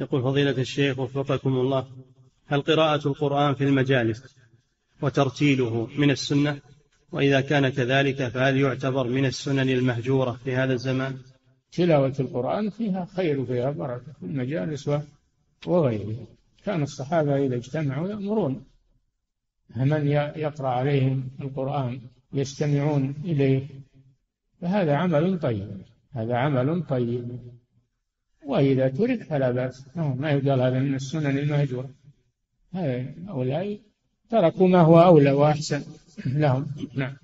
يقول فضيلة الشيخ وفقكم الله هل قراءة القرآن في المجالس وترتيله من السنة؟ وإذا كان كذلك فهل يعتبر من السنن المهجورة في هذا الزمان؟ تلاوة القرآن فيها خير وفيها بركة في المجالس وغيرها. كان الصحابة إذا اجتمعوا يأمرون من يقرأ عليهم القرآن يستمعون إليه. فهذا عمل طيب هذا عمل طيب. وإذا ترك فلا بأس. ما يقال هذا من السنن المهجورة. هؤلاء تركوا ما هو أولى وأحسن. لهم. نعم.